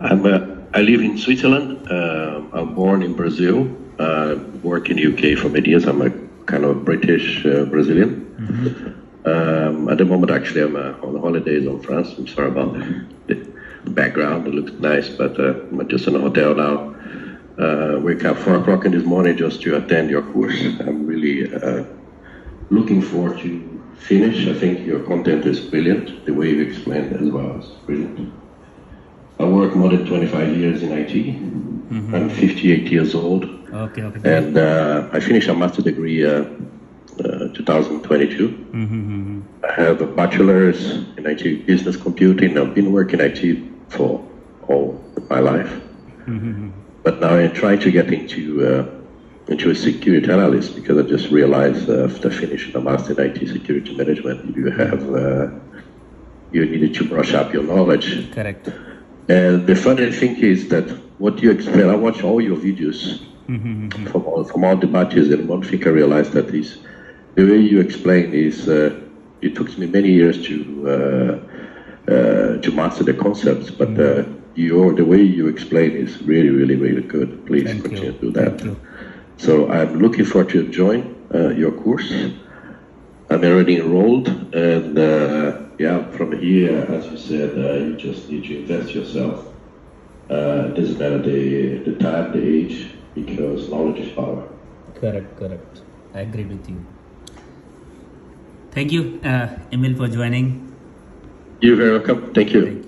I'm, uh, I live in Switzerland. Uh, I'm born in Brazil. Uh, work in the UK for many years. I'm a kind of British uh, Brazilian. Mm-hmm. Um, at the moment, actually, I'm uh, on holidays in France. I'm sorry about the background. It looks nice, but uh, I'm just in a hotel now. Uh, wake up four o'clock in this morning just to attend your course. I'm really uh, looking forward to finish. I think your content is brilliant. The way you explain as well is brilliant. More than 25 years in IT. Mm-hmm. I'm 58 years old. Okay, okay. And uh, I finished a master degree uh, uh, 2022. Mm-hmm. I have a bachelor's in IT business computing. I've been working IT for all my life. Mm-hmm. But now I'm trying to get into uh, into a security analyst because I just realized after finishing a master in IT security management, you have uh, you needed to brush up your knowledge. Correct. And the funny thing is that what you explain, I watch all your videos Mm-hmm. from all, from all the batches, and one thing I realized that is the way you explain is uh, it took me many years to uh, uh, to master the concepts, but uh, your the way you explain is really, really, really good. Please Thank continue you. to do that. So I'm looking forward to join uh, your course. I'm already enrolled, and uh, yeah, here, as you said, uh, you just need to invest yourself. Uh, doesn't matter the the time, the age, because knowledge is power. Correct, correct. I agree with you. Thank you, uh, Emil, for joining. You're very welcome. Thank you. Thank you.